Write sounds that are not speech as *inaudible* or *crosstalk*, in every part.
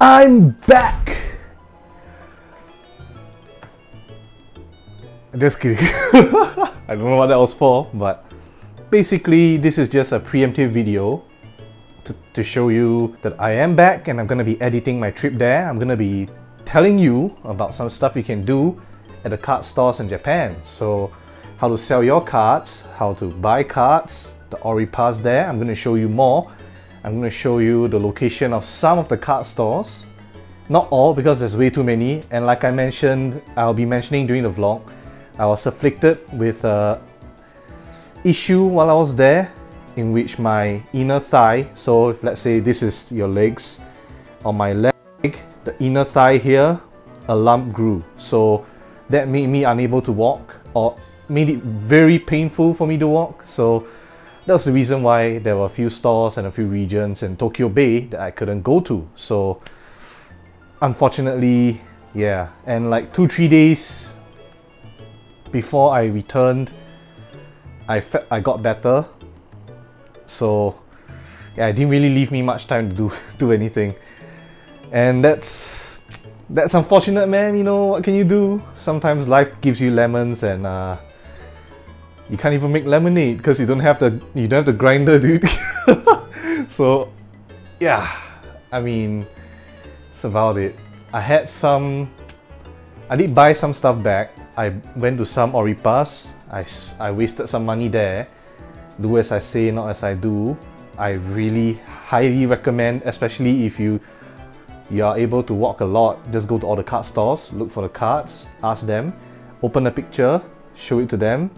I'm back! Just kidding. *laughs* I don't know what that was for, but basically this is just a preemptive video to, to show you that I am back and I'm gonna be editing my trip there. I'm gonna be telling you about some stuff you can do at the card stores in Japan. So how to sell your cards, how to buy cards, the Oripas there. I'm going to show you more. I'm going to show you the location of some of the card stores. Not all because there's way too many. And like I mentioned, I'll be mentioning during the vlog, I was afflicted with a issue while I was there in which my inner thigh, so let's say this is your legs, on my leg, the inner thigh here, a lump grew. So that made me unable to walk or made it very painful for me to walk. So that's the reason why there were a few stores and a few regions in Tokyo Bay that I couldn't go to. So unfortunately, yeah. And like two, three days before I returned, I felt I got better. So yeah, it didn't really leave me much time to do *laughs* do anything. And that's that's unfortunate man, you know, what can you do? Sometimes life gives you lemons and uh, you can't even make lemonade because you don't have the you don't have the grinder *laughs* dude. So yeah I mean it's about it. I had some I did buy some stuff back. I went to some Oripas I, I wasted some money there. Do as I say not as I do. I really highly recommend especially if you you are able to walk a lot just go to all the card stores look for the cards ask them open a picture show it to them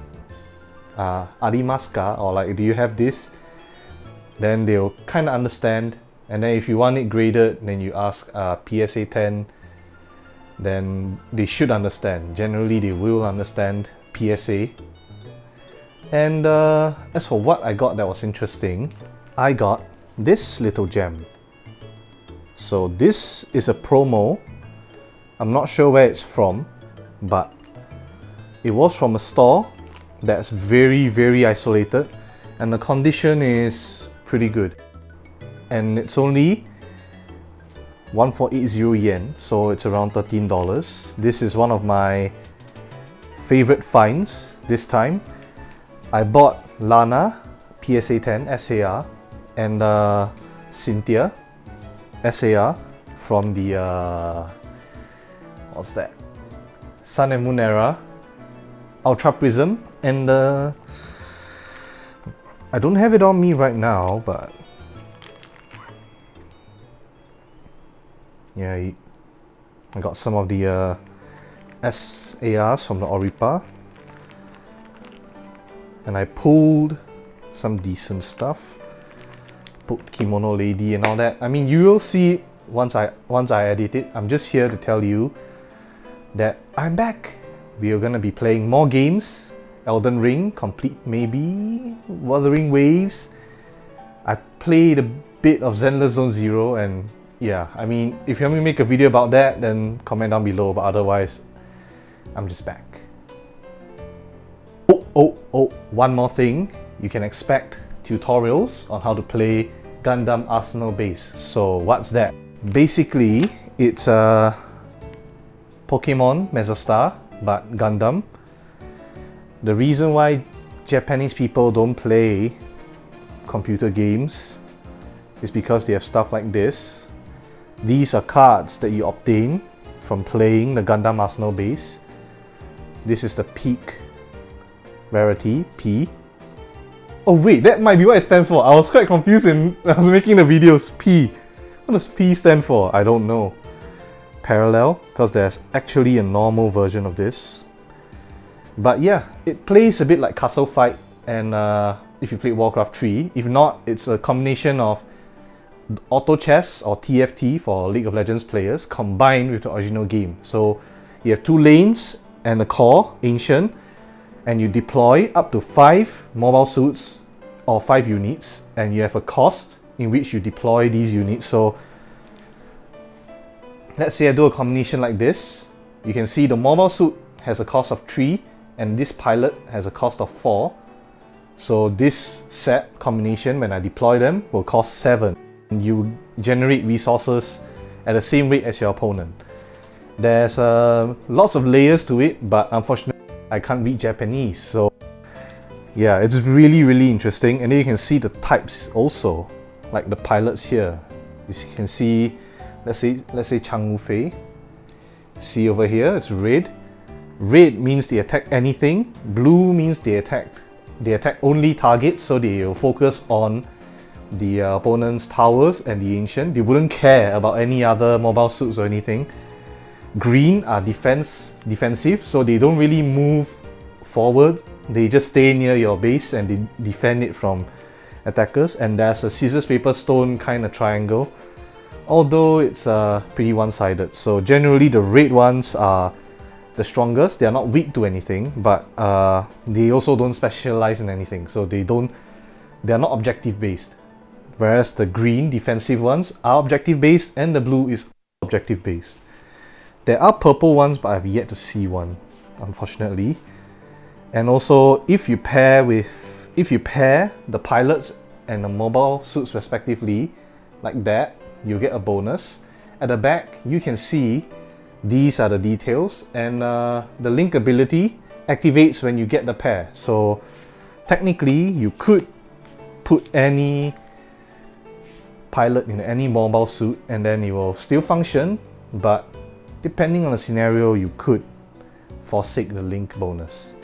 uh, arimaska or like do you have this? Then they'll kind of understand. And then if you want it graded then you ask uh, PSA 10 then they should understand. Generally they will understand PSA and uh, as for what I got that was interesting I got this little gem. So this is a promo. I'm not sure where it's from but it was from a store that's very very isolated and the condition is pretty good. And it's only 1480 yen so it's around $13 this is one of my favorite finds this time. I bought Lana PSA 10 SAR and uh, Cynthia SAR from the uh, what's that? Sun and Moon era Ultra Prism and I don't have it on me right now but yeah I got some of the uh, SARs from the Oripa. And I pulled some decent stuff. Put Kimono Lady and all that. I mean you will see once I once I edit it. I'm just here to tell you that I'm back we are gonna be playing more games Elden Ring, complete maybe, Wuthering Waves. I played a bit of Zenless Zone Zero and yeah, I mean, if you want me to make a video about that, then comment down below, but otherwise, I'm just back. Oh, oh, oh, one more thing. You can expect tutorials on how to play Gundam Arsenal Base. So what's that? Basically, it's a Pokemon Mezastar, but Gundam. The reason why Japanese people don't play computer games is because they have stuff like this. These are cards that you obtain from playing the Gundam Arsenal base. This is the peak rarity, P. Oh wait, that might be what it stands for. I was quite confused when *laughs* I was making the videos. P. What does P stand for? I don't know. Parallel, because there's actually a normal version of this. But yeah, it plays a bit like Castle Fight and uh, if you play Warcraft 3. If not, it's a combination of auto chess or TFT for League of Legends players combined with the original game. So you have two lanes and a core, ancient, and you deploy up to five mobile suits or five units, and you have a cost in which you deploy these units. So let's say I do a combination like this. You can see the mobile suit has a cost of 3 and this pilot has a cost of 4. So this set combination, when I deploy them, will cost 7. You generate resources at the same rate as your opponent. There's uh, lots of layers to it, but unfortunately I can't read Japanese, so yeah, it's really really interesting. And then you can see the types also, like the pilots here. You can see, let's say let's say Chang Wu Fei. See over here, it's red. Red means they attack anything. Blue means they attack they attack only targets, so they will focus on the uh, opponent's towers and the ancient. They wouldn't care about any other mobile suits or anything. Green are defense defensive, so they don't really move forward. They just stay near your base and they defend it from attackers. And there's a scissors paper stone kind of triangle, although it's uh, pretty one-sided. So generally the red ones are the strongest. They are not weak to anything, but uh, they also don't specialize in anything. So they don't. They are not objective based. Whereas the green defensive ones are objective based, and the blue is objective based. There are purple ones, but I've yet to see one, unfortunately. And also, if you pair with, if you pair the pilots and the mobile suits respectively, like that, you get a bonus. At the back, you can see these are the details and uh, the link ability activates when you get the pair. So technically you could put any pilot in any mobile suit and then it will still function but depending on the scenario you could forsake the link bonus.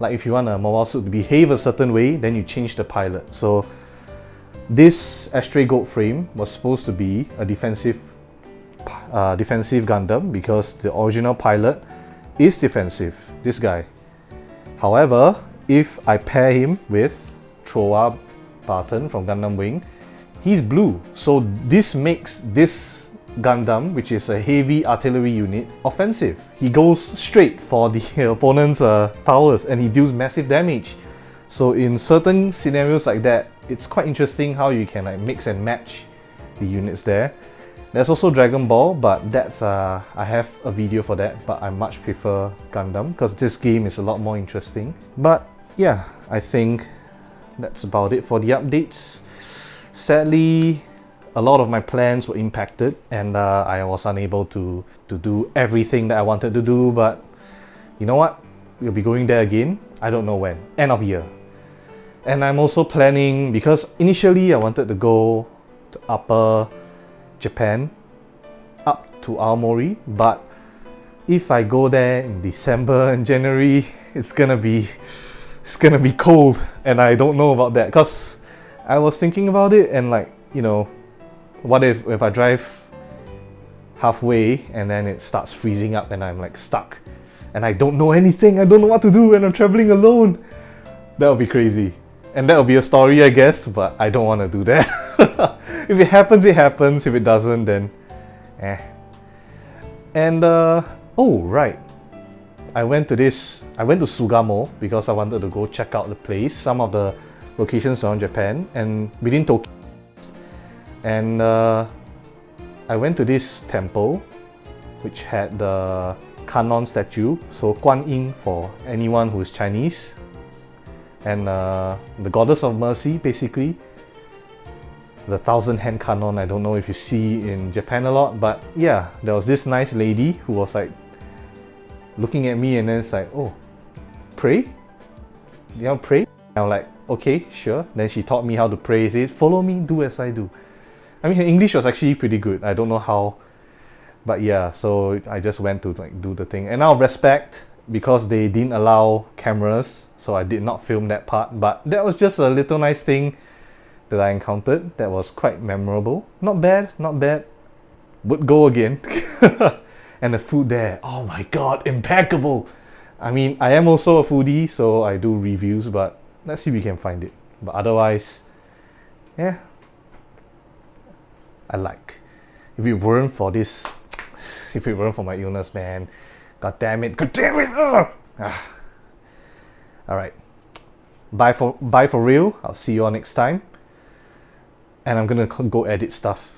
Like if you want a mobile suit to behave a certain way then you change the pilot. So this Astray Gold frame was supposed to be a defensive uh, defensive Gundam because the original pilot is defensive, this guy. However, if I pair him with Trowa Barton from Gundam Wing, he's blue. So this makes this Gundam, which is a heavy artillery unit, offensive. He goes straight for the *laughs* opponent's uh, towers and he deals massive damage. So in certain scenarios like that, it's quite interesting how you can like mix and match the units there. There's also Dragon Ball, but that's uh, I have a video for that, but I much prefer Gundam because this game is a lot more interesting. But yeah, I think that's about it for the updates. Sadly, a lot of my plans were impacted and uh, I was unable to, to do everything that I wanted to do, but you know what? We'll be going there again. I don't know when. End of year. And I'm also planning, because initially I wanted to go to Upper Japan up to Aomori, but if I go there in December and January, *laughs* it's gonna be it's gonna be cold, and I don't know about that because I was thinking about it and like you know, what if if I drive halfway and then it starts freezing up and I'm like stuck and I don't know anything, I don't know what to do and I'm traveling alone. That would be crazy. And that will be a story, I guess, but I don't want to do that. *laughs* if it happens, it happens. If it doesn't, then eh. And uh, oh right, I went to this. I went to Sugamo because I wanted to go check out the place, some of the locations around Japan, and within Tokyo. And uh, I went to this temple, which had the Kannon statue, so Guan Yin for anyone who is Chinese, and uh, the Goddess of Mercy, basically the thousand hand Kannon, I don't know if you see in Japan a lot, but yeah, there was this nice lady who was like looking at me and then it's like, oh, pray? You pray? I'm like, okay, sure. Then she taught me how to pray. She said, follow me, do as I do. I mean, her English was actually pretty good. I don't know how, but yeah, so I just went to like do the thing. And out of respect, because they didn't allow cameras, so I did not film that part. But that was just a little nice thing that I encountered that was quite memorable. Not bad, not bad. Would go again. *laughs* and the food there, oh my god, impeccable. I mean, I am also a foodie, so I do reviews, but let's see if we can find it. But otherwise, yeah, I like. If it weren't for this, *sighs* if it weren't for my illness, man, god damn it, god damn it! Ah. All right, bye for bye for real. I'll see you all next time and I'm gonna go edit stuff